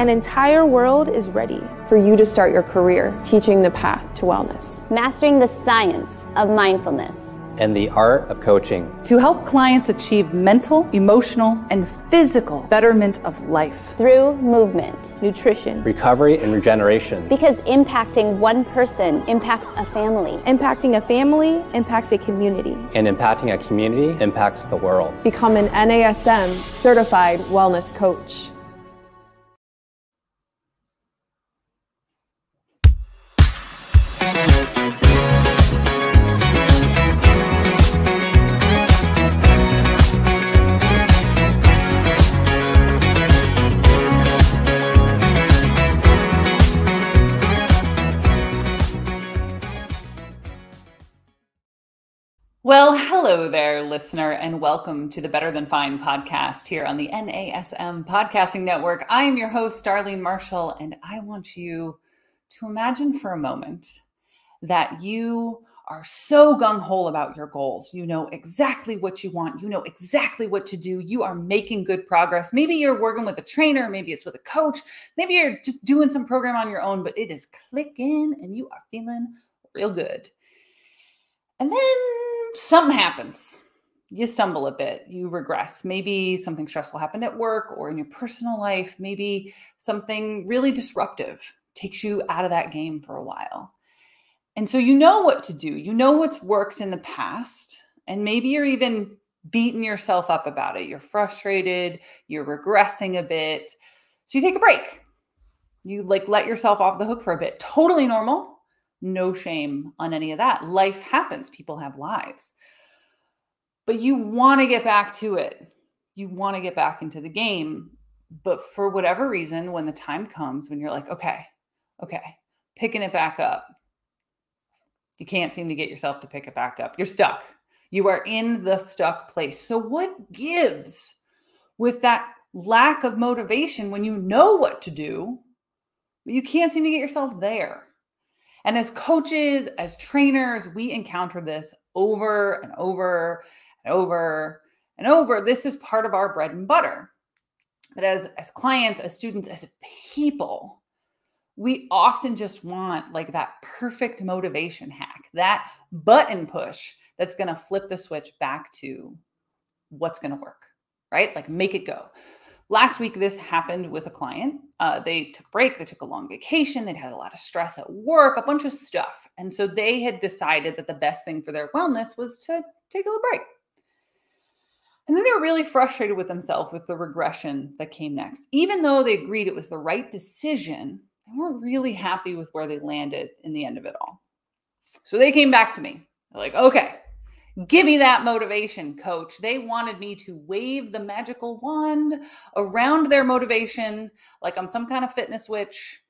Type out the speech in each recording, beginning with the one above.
An entire world is ready for you to start your career teaching the path to wellness, mastering the science of mindfulness and the art of coaching to help clients achieve mental, emotional, and physical betterment of life through movement, nutrition, recovery, and regeneration. Because impacting one person impacts a family. Impacting a family impacts a community. And impacting a community impacts the world. Become an NASM certified wellness coach. Well, hello there, listener, and welcome to the Better Than Fine podcast here on the NASM Podcasting Network. I am your host, Darlene Marshall, and I want you to imagine for a moment that you are so gung ho about your goals. You know exactly what you want, you know exactly what to do, you are making good progress. Maybe you're working with a trainer, maybe it's with a coach, maybe you're just doing some program on your own, but it is clicking and you are feeling real good. And then something happens. You stumble a bit, you regress. Maybe something stressful happened at work or in your personal life. Maybe something really disruptive takes you out of that game for a while. And so you know what to do. You know what's worked in the past. And maybe you're even beating yourself up about it. You're frustrated, you're regressing a bit. So you take a break. You like let yourself off the hook for a bit. Totally normal no shame on any of that. Life happens, people have lives. But you want to get back to it. You want to get back into the game. But for whatever reason, when the time comes, when you're like, okay, okay, picking it back up, you can't seem to get yourself to pick it back up. You're stuck. You are in the stuck place. So, what gives with that lack of motivation when you know what to do, but you can't seem to get yourself there? And as coaches, as trainers, we encounter this over and over and over and over. This is part of our bread and butter. But as, as clients, as students, as people, we often just want like that perfect motivation hack, that button push that's going to flip the switch back to what's going to work, right? Like make it go. Last week, this happened with a client. Uh, they took a break, they took a long vacation, they'd had a lot of stress at work, a bunch of stuff. And so they had decided that the best thing for their wellness was to take a little break. And then they were really frustrated with themselves with the regression that came next. Even though they agreed it was the right decision, they weren't really happy with where they landed in the end of it all. So they came back to me. They're like, okay, Give me that motivation, coach. They wanted me to wave the magical wand around their motivation like I'm some kind of fitness witch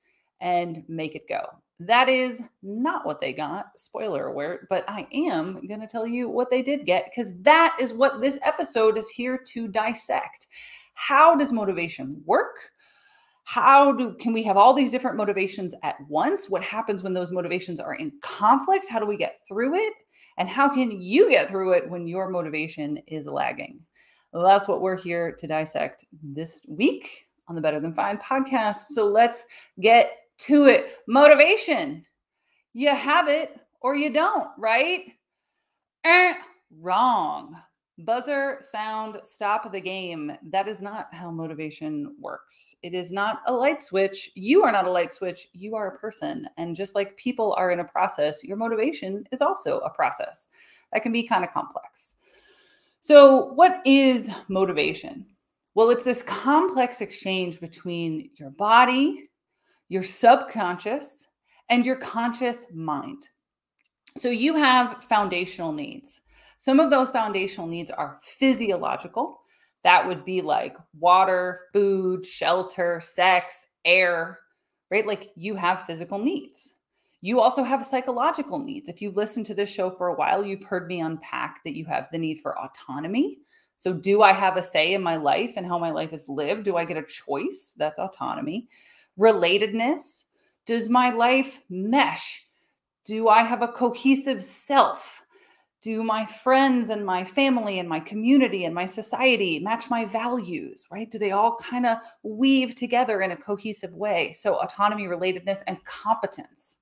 and make it go. That is not what they got. Spoiler alert, but I am going to tell you what they did get because that is what this episode is here to dissect. How does motivation work? How do can we have all these different motivations at once? What happens when those motivations are in conflict? How do we get through it? And how can you get through it when your motivation is lagging? Well, that's what we're here to dissect this week on the Better Than Fine podcast. So let's get to it. Motivation. You have it or you don't, right? Eh, wrong. Buzzer sound, stop the game. That is not how motivation works. It is not a light switch. You are not a light switch. You are a person. And just like people are in a process, your motivation is also a process that can be kind of complex. So, what is motivation? Well, it's this complex exchange between your body, your subconscious, and your conscious mind. So, you have foundational needs. Some of those foundational needs are physiological. That would be like water, food, shelter, sex, air, right? Like you have physical needs. You also have psychological needs. If you've listened to this show for a while, you've heard me unpack that you have the need for autonomy. So, do I have a say in my life and how my life is lived? Do I get a choice? That's autonomy. Relatedness. Does my life mesh? Do I have a cohesive self? Do my friends and my family and my community and my society match my values, right? Do they all kind of weave together in a cohesive way? So, autonomy, relatedness, and competence.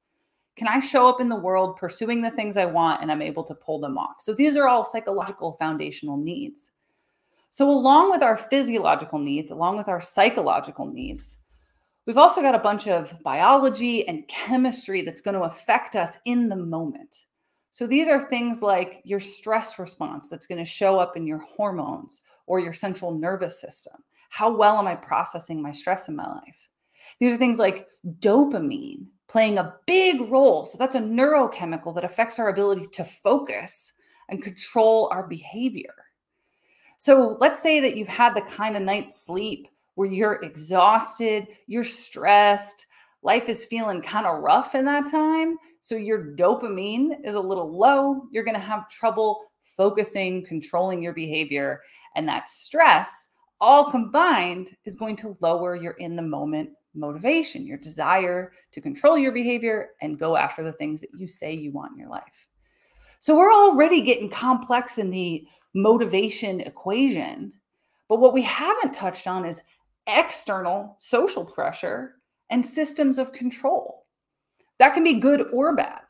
Can I show up in the world pursuing the things I want and I'm able to pull them off? So, these are all psychological foundational needs. So, along with our physiological needs, along with our psychological needs, we've also got a bunch of biology and chemistry that's going to affect us in the moment. So these are things like your stress response that's going to show up in your hormones or your central nervous system. How well am I processing my stress in my life? These are things like dopamine playing a big role. So that's a neurochemical that affects our ability to focus and control our behavior. So let's say that you've had the kind of night's sleep where you're exhausted, you're stressed, life is feeling kind of rough in that time. So your dopamine is a little low. You're going to have trouble focusing, controlling your behavior. And that stress, all combined, is going to lower your in the moment motivation, your desire to control your behavior and go after the things that you say you want in your life. So we're already getting complex in the motivation equation. But what we haven't touched on is external social pressure and systems of control. That can be good or bad.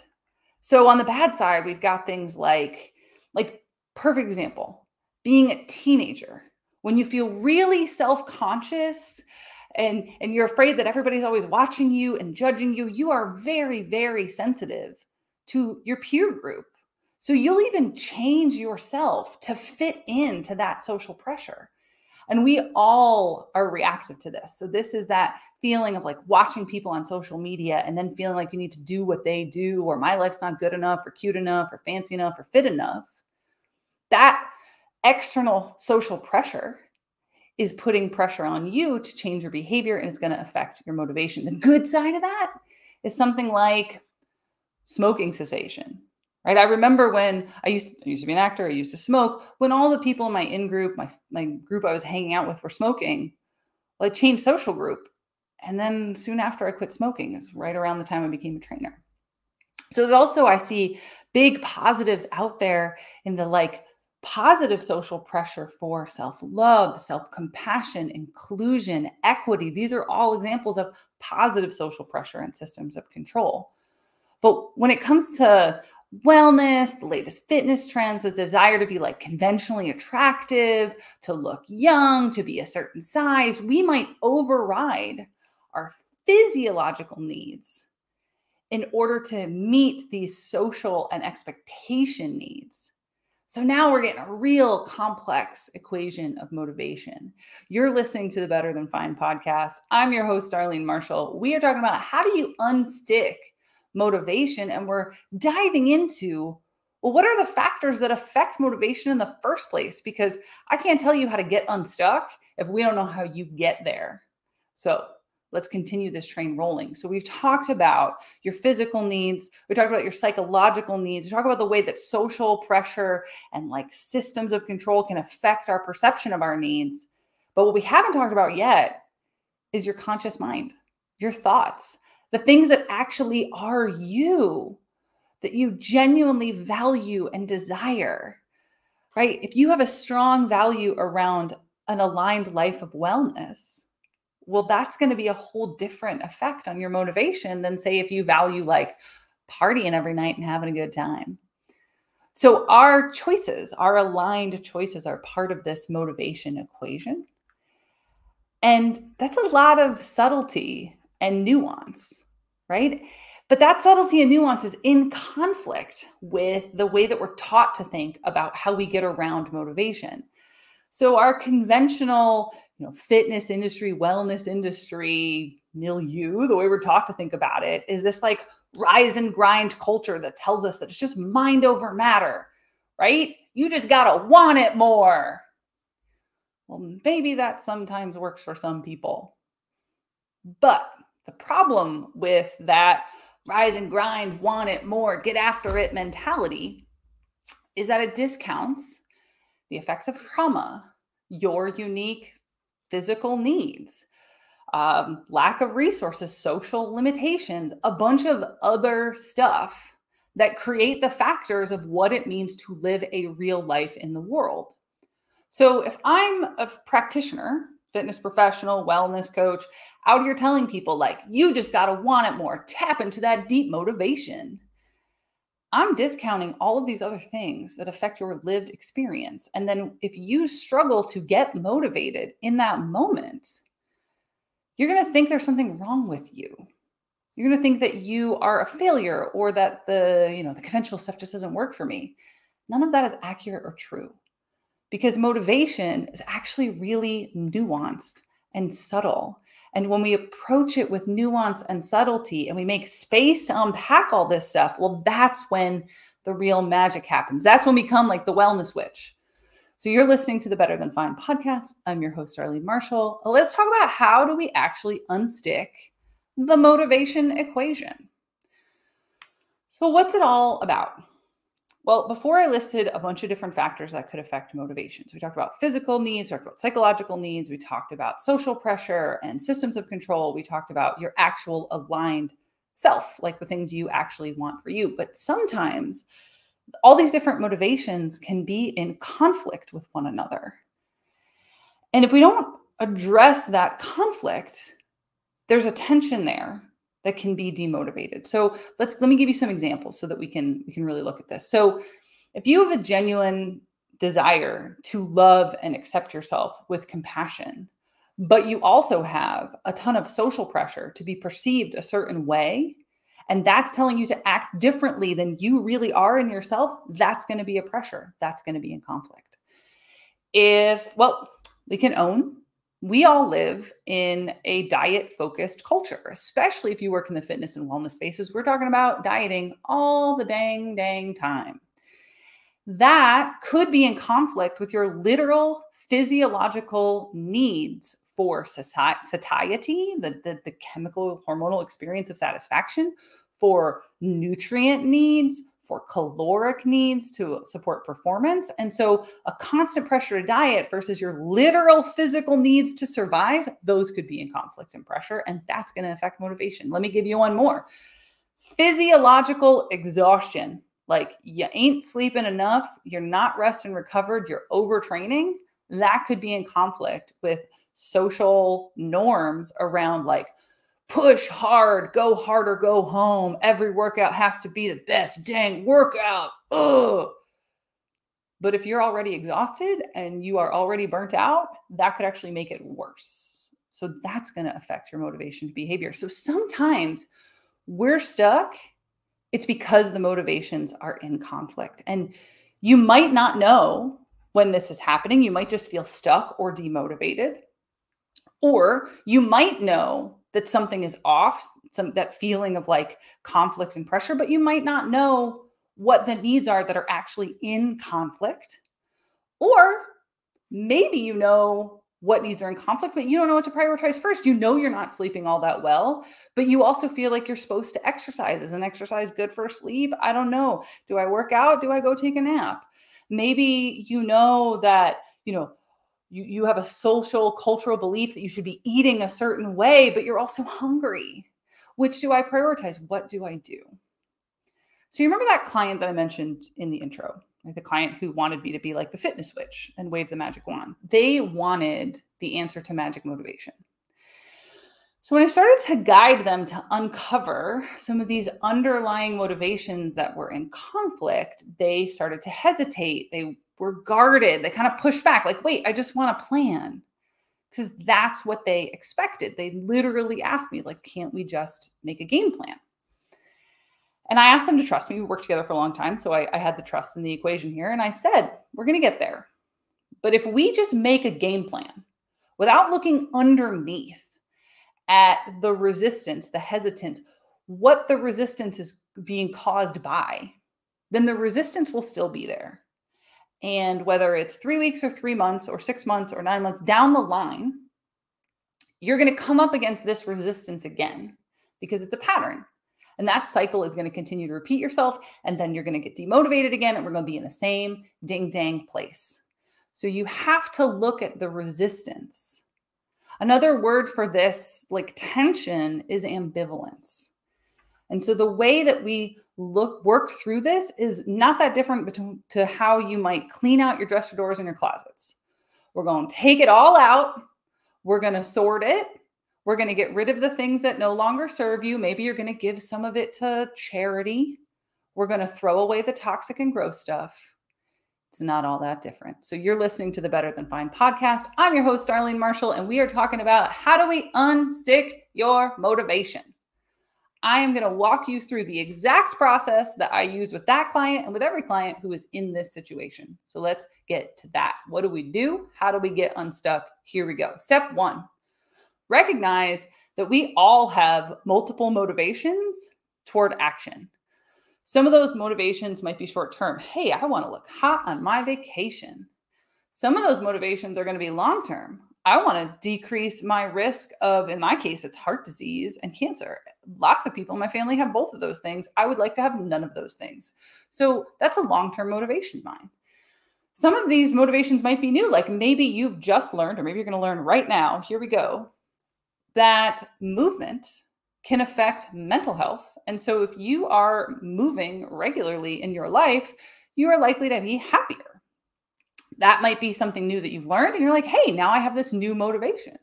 So on the bad side, we've got things like like perfect example, being a teenager. When you feel really self-conscious and and you're afraid that everybody's always watching you and judging you, you are very very sensitive to your peer group. So you'll even change yourself to fit into that social pressure. And we all are reactive to this. So this is that feeling of like watching people on social media and then feeling like you need to do what they do, or my life's not good enough, or cute enough, or fancy enough, or fit enough. That external social pressure is putting pressure on you to change your behavior and it's going to affect your motivation. The good side of that is something like smoking cessation right? I remember when i used to, I used to be an actor i used to smoke when all the people in my in group my, my group i was hanging out with were smoking well i changed social group. And then soon after i quit smoking is right around the time i became a trainer. So also i see big positives out there in the like positive social pressure for self-love self-compassion inclusion equity. These are all examples of positive social pressure and systems of control. But when it comes to wellness, the latest fitness trends, the desire to be like conventionally attractive, to look young, to be a certain size, we might override our physiological needs in order to meet these social and expectation needs. So now we're getting a real complex equation of motivation. You're listening to the Better Than Fine podcast. I'm your host, Darlene Marshall. We are talking about how do you unstick motivation. And we're diving into well, what are the factors that affect motivation in the first place? Because I can't tell you how to get unstuck if we don't know how you get there. So let's continue this train rolling. So we've talked about your physical needs, we talked about your psychological needs, we talk about the way that social pressure and like systems of control can affect our perception of our needs. But what we haven't talked about yet is your conscious mind, your thoughts the things that actually are you, that you genuinely value and desire, right? If you have a strong value around an aligned life of wellness, well, that's going to be a whole different effect on your motivation than, say, if you value like partying every night and having a good time. So, our choices, our aligned choices, are part of this motivation equation. And that's a lot of subtlety and nuance, right? But that subtlety and nuance is in conflict with the way that we're taught to think about how we get around motivation. So our conventional, you know, fitness industry, wellness industry milieu, the way we're taught to think about it, is this like rise and grind culture that tells us that it's just mind over matter, right? You just gotta want it more. Well, maybe that sometimes works for some people. But the problem with that rise and grind, want it more, get after it mentality is that it discounts the effects of trauma, your unique physical needs, um, lack of resources, social limitations, a bunch of other stuff that create the factors of what it means to live a real life in the world. So if I'm a practitioner, fitness professional, wellness coach, out here telling people like, you just got to want it more, tap into that deep motivation. I'm discounting all of these other things that affect your lived experience. And then if you struggle to get motivated in that moment, you're going to think there's something wrong with you. You're going to think that you are a failure or that the, you know, the conventional stuff just doesn't work for me. None of that is accurate or true because motivation is actually really nuanced and subtle. And when we approach it with nuance and subtlety and we make space to unpack all this stuff, well, that's when the real magic happens. That's when we become like the wellness witch. So you're listening to the Better Than Fine podcast. I'm your host, Darlene Marshall. Let's talk about how do we actually unstick the motivation equation. So what's it all about? Well, before I listed a bunch of different factors that could affect motivation. So we talked about physical needs, talked about psychological needs, we talked about social pressure and systems of control. We talked about your actual aligned self, like the things you actually want for you. But sometimes all these different motivations can be in conflict with one another. And if we don't address that conflict, there's a tension there that can be demotivated. So let's let me give you some examples so that we can we can really look at this. So if you have a genuine desire to love and accept yourself with compassion, but you also have a ton of social pressure to be perceived a certain way, and that's telling you to act differently than you really are in yourself, that's going to be a pressure. That's going to be in conflict. If, well, we can own we all live in a diet focused culture, especially if you work in the fitness and wellness spaces. We're talking about dieting all the dang, dang time. That could be in conflict with your literal physiological needs for satiety, the, the, the chemical hormonal experience of satisfaction, for nutrient needs, for caloric needs to support performance. And so, a constant pressure to diet versus your literal physical needs to survive, those could be in conflict and pressure. And that's going to affect motivation. Let me give you one more physiological exhaustion. Like you ain't sleeping enough, you're not rest and recovered, you're overtraining. That could be in conflict with social norms around like push hard, go harder, go home. Every workout has to be the best dang workout. Ugh. But if you're already exhausted and you are already burnt out, that could actually make it worse. So that's going to affect your motivation behavior. So sometimes we're stuck. It's because the motivations are in conflict. And you might not know when this is happening. You might just feel stuck or demotivated. Or you might know that something is off, some that feeling of like conflict and pressure, but you might not know what the needs are that are actually in conflict. Or maybe you know what needs are in conflict, but you don't know what to prioritize first. You know you're not sleeping all that well, but you also feel like you're supposed to exercise. Is an exercise good for sleep? I don't know. Do I work out? Do I go take a nap? Maybe you know that, you know, you, you have a social cultural belief that you should be eating a certain way but you're also hungry. Which do i prioritize? What do i do? So you remember that client that i mentioned in the intro right? the client who wanted me to be like the fitness witch and wave the magic wand. They wanted the answer to magic motivation. So when I started to guide them to uncover some of these underlying motivations that were in conflict, they started to hesitate. They were guarded. They kind of pushed back, like, wait, I just want a plan. Because that's what they expected. They literally asked me, like, can't we just make a game plan? And I asked them to trust me. We worked together for a long time. So I, I had the trust in the equation here. And I said, we're going to get there. But if we just make a game plan without looking underneath at the resistance, the hesitance, what the resistance is being caused by, then the resistance will still be there. And whether it's three weeks or three months or six months or nine months down the line, you're going to come up against this resistance again because it's a pattern. And that cycle is going to continue to repeat yourself. And then you're going to get demotivated again. And we're going to be in the same ding dang place. So you have to look at the resistance. Another word for this, like tension, is ambivalence. And so the way that we look work through this is not that different between, to how you might clean out your dresser doors and your closets. We're going to take it all out. We're going to sort it. We're going to get rid of the things that no longer serve you. Maybe you're going to give some of it to charity. We're going to throw away the toxic and gross stuff. It's not all that different. So you're listening to the Better Than Fine podcast. I'm your host, Darlene Marshall, and we are talking about how do we unstick your motivation. I am going to walk you through the exact process that I use with that client and with every client who is in this situation. So let's get to that. What do we do? How do we get unstuck? Here we go. Step one recognize that we all have multiple motivations toward action. Some of those motivations might be short term. Hey, I want to look hot on my vacation. Some of those motivations are going to be long term. I want to decrease my risk of, in my case, it's heart disease and cancer. Lots of people in my family have both of those things. I would like to have none of those things. So that's a long term motivation mine. Some of these motivations might be new, like maybe you've just learned, or maybe you're going to learn right now. Here we go that movement can affect mental health. And so if you are moving regularly in your life, you are likely to be happier that might be something new that you've learned and you're like hey now i have this new motivation.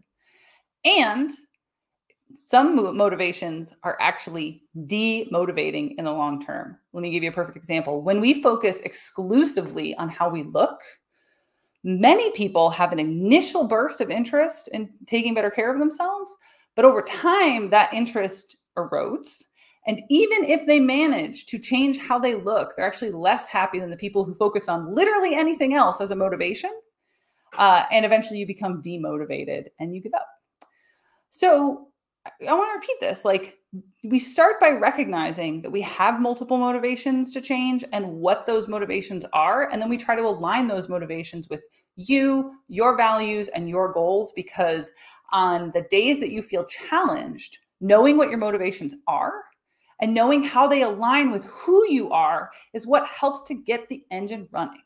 And some motivations are actually demotivating in the long term. Let me give you a perfect example. When we focus exclusively on how we look many people have an initial burst of interest in taking better care of themselves but over time that interest erodes and even if they manage to change how they look, they're actually less happy than the people who focus on literally anything else as a motivation. Uh, and eventually you become demotivated and you give up. So I want to repeat this like, we start by recognizing that we have multiple motivations to change and what those motivations are. And then we try to align those motivations with you, your values, and your goals. Because on the days that you feel challenged, knowing what your motivations are and knowing how they align with who you are is what helps to get the engine running.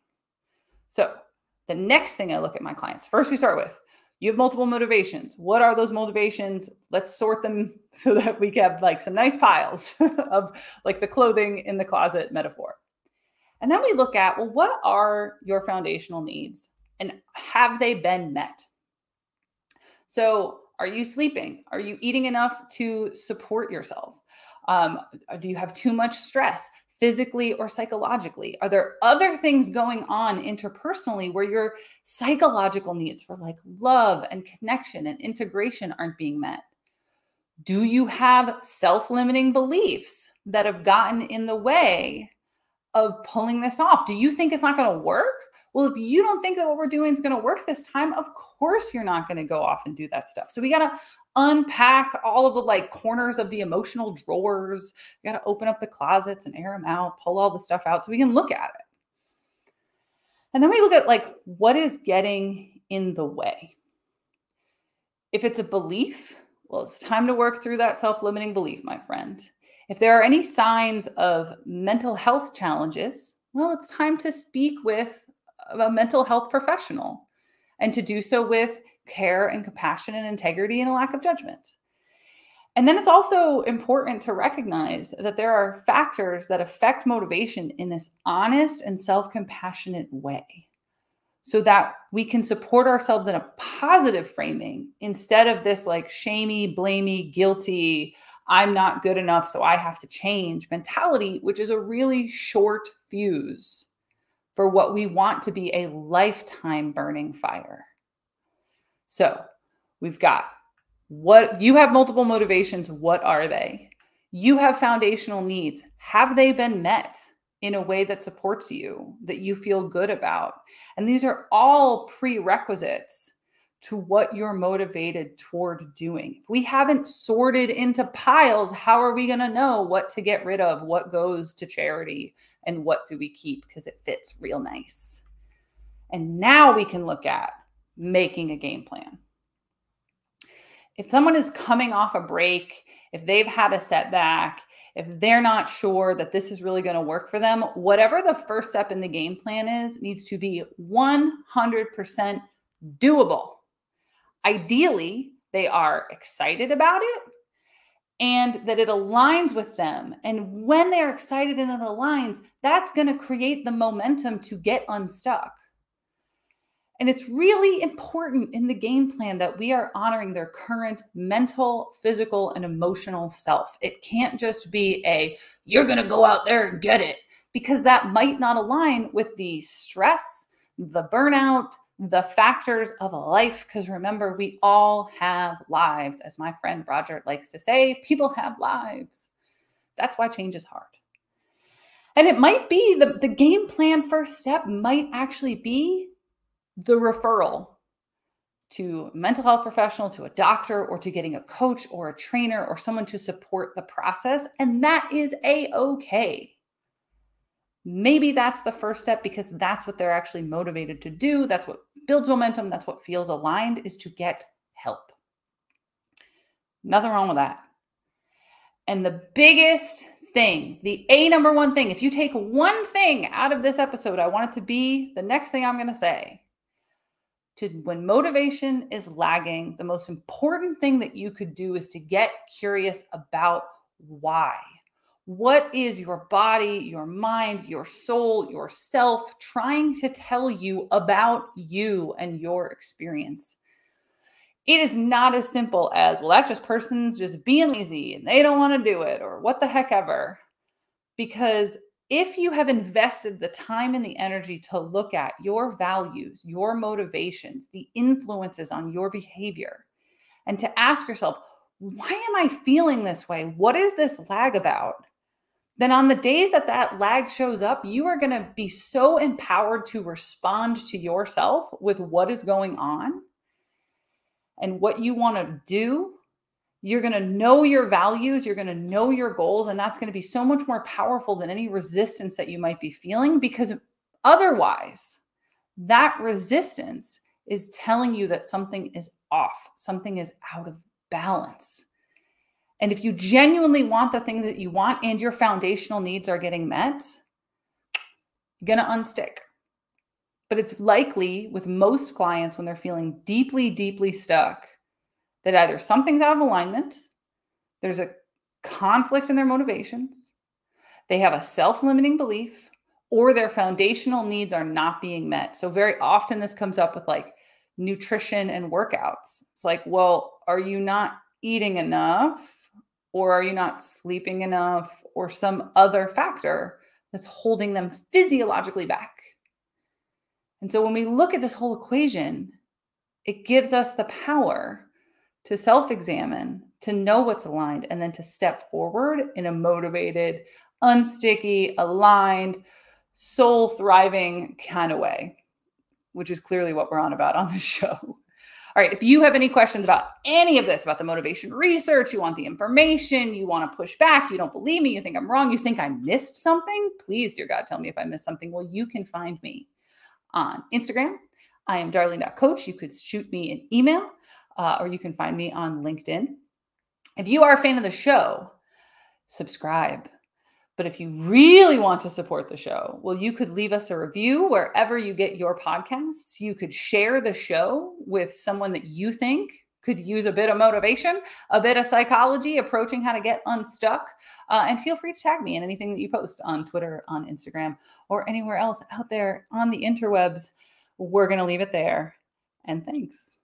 So, the next thing I look at my clients, first we start with you have multiple motivations. What are those motivations? Let's sort them so that we have like some nice piles of like the clothing in the closet metaphor. And then we look at, well, what are your foundational needs and have they been met? So, are you sleeping? Are you eating enough to support yourself? Um, do you have too much stress? physically or psychologically? Are there other things going on interpersonally where your psychological needs for like love and connection and integration aren't being met? Do you have self limiting beliefs that have gotten in the way of pulling this off? Do you think it's not going to work? Well, if you don't think that what we're doing is going to work this time, of course you're not going to go off and do that stuff. So we got to unpack all of the like corners of the emotional drawers. We got to open up the closets and air them out, pull all the stuff out so we can look at it. And then we look at like what is getting in the way. If it's a belief, well, it's time to work through that self limiting belief, my friend. If there are any signs of mental health challenges, well, it's time to speak with a mental health professional and to do so with care and compassion and integrity and a lack of judgment. And then it's also important to recognize that there are factors that affect motivation in this honest and self compassionate way so that we can support ourselves in a positive framing instead of this like shamey, blamey, guilty, I'm not good enough, so I have to change mentality, which is a really short fuse for what we want to be a lifetime burning fire. So we've got what you have multiple motivations. What are they? You have foundational needs. Have they been met in a way that supports you, that you feel good about? And these are all prerequisites to what you're motivated toward doing. If we haven't sorted into piles, how are we going to know what to get rid of, what goes to charity, and what do we keep because it fits real nice? And now we can look at making a game plan. If someone is coming off a break, if they've had a setback, if they're not sure that this is really going to work for them, whatever the first step in the game plan is, needs to be 100% doable. Ideally, they are excited about it and that it aligns with them. And when they're excited and it aligns, that's going to create the momentum to get unstuck. And it's really important in the game plan that we are honoring their current mental, physical, and emotional self. It can't just be a, you're going to go out there and get it, because that might not align with the stress, the burnout, the factors of a life. Because remember, we all have lives. As my friend Roger likes to say, people have lives. That's why change is hard. And it might be the, the game plan first step might actually be the referral to mental health professional, to a doctor, or to getting a coach or a trainer or someone to support the process. And that is a okay. Maybe that's the first step because that's what they're actually motivated to do. That's what builds momentum. That's what feels aligned is to get help. Nothing wrong with that. And the biggest thing, the A number one thing, if you take one thing out of this episode, I want it to be the next thing I'm going to say to when motivation is lagging, the most important thing that you could do is to get curious about why. What is your body, your mind, your soul, yourself trying to tell you about you and your experience? It is not as simple as, well, that's just persons just being lazy and they don't want to do it or what the heck ever. Because if you have invested the time and the energy to look at your values, your motivations, the influences on your behavior, and to ask yourself, why am I feeling this way? What is this lag about? Then, on the days that that lag shows up, you are going to be so empowered to respond to yourself with what is going on and what you want to do you're going to know your values, you're going to know your goals, and that's going to be so much more powerful than any resistance that you might be feeling because otherwise, that resistance is telling you that something is off, something is out of balance. And if you genuinely want the things that you want and your foundational needs are getting met, you're going to unstick. But it's likely with most clients when they're feeling deeply, deeply stuck that either something's out of alignment, there's a conflict in their motivations, they have a self limiting belief, or their foundational needs are not being met. So, very often this comes up with like nutrition and workouts. It's like, well, are you not eating enough? Or are you not sleeping enough? Or some other factor that's holding them physiologically back. And so when we look at this whole equation, it gives us the power to self examine, to know what's aligned, and then to step forward in a motivated, unsticky, aligned, soul thriving kind of way, which is clearly what we're on about on the show. All right, if you have any questions about any of this, about the motivation research, you want the information, you want to push back, you don't believe me, you think I'm wrong, you think I missed something, please, dear God, tell me if I missed something. Well, you can find me on Instagram. I am darlene.coach. You could shoot me an email uh, or you can find me on LinkedIn. If you are a fan of the show, subscribe. But if you really want to support the show, well, you could leave us a review wherever you get your podcasts. You could share the show with someone that you think could use a bit of motivation, a bit of psychology, approaching how to get unstuck. Uh, and feel free to tag me in anything that you post on Twitter, on Instagram, or anywhere else out there on the interwebs. We're going to leave it there. And thanks.